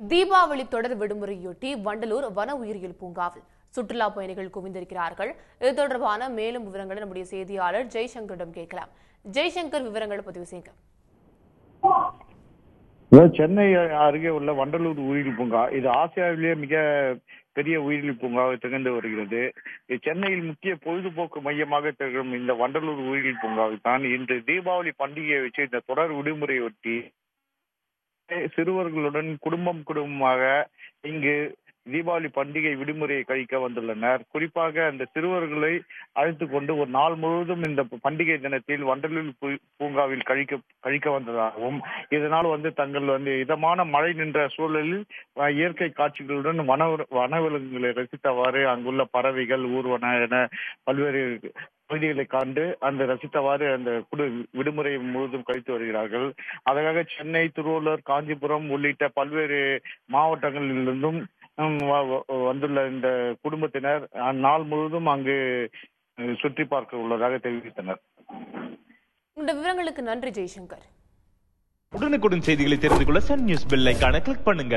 தீபாவளி தொடர் விடுமுறையொட்டி வண்டலூர் வன உயிரியல் பூங்காவில் சுற்றுலா பயணிகள் குவிந்திருக்கிறார்கள். இது தொடர்பான மேலும் விவரங்களை நம்முடைய செய்தியாளர் ஜெய்சங்கரிடம் கேட்கலாம். ஜெய்சங்கர் விவரங்களை பதிவு செய்யுங்க. சென்னை அருகே உள்ள வண்டலூர் உயிரியல் பூங்கா. இது ஆசியாவிலேயே மிக பெரிய உயிரியல் பூங்காவை திகழ்ந்து வருகிறது. சென்னையில் முக்கிய பொழுதுபோக்கு மையமாக திகழும் இந்த வண்டலூர் உயிரியல் பூங்காவை தான் இன்று தீபாவளி பண்டிகையை வச்சு இந்த தொடர் விடுமுறையொட்டி சிறுவர்களுடன் குடும்பம் குடும்பமாக இங்கு தீபாவளி பண்டிகை விடுமுறையை கழிக்க வந்துள்ளனர். குறிப்பாக அந்த சிறுவர்களை அழைத்து கொண்டு ஒரு நாள் முழுவதும் இந்த பண்டிகை தினத்தில் வண்டலூர் பூங்காவில் கழிக்க கழிக்க வந்ததாகவும் இதனால் வந்து தங்கள் வந்து இதமான மழை நின்ற சூழலில் இயற்கை காட்சிகளுடன் வன வனவிலங்குகளை ரசித்தவாறு அங்குள்ள பறவைகள் ஊர்வன என பல்வேறு பகுதிகளை காண்டு அந்த ரசித்தவாறு அந்த குடு விடுமுறை முழுவதும் கழித்து வருகிறார்கள். அதற்காக சென்னை திருவள்ளூர் காஞ்சிபுரம் உள்ளிட்ட பல்வேறு மாவட்டங்களிலிருந்தும் வந்துள்ள இந்த குடும்பத்தினர் நாள் முழுவதும் அங்கு சுற்றி பார்க்க உள்ளதாக தெரிவித்தனர். இந்த விவரங்களுக்கு நன்றி ஜெய்சங்கர். உடனுக்குடன் செய்திகளை தெரிந்து கொள்ள சன் நியூஸ் பெல் ஐகானை கிளிக் பண்ணுங்க.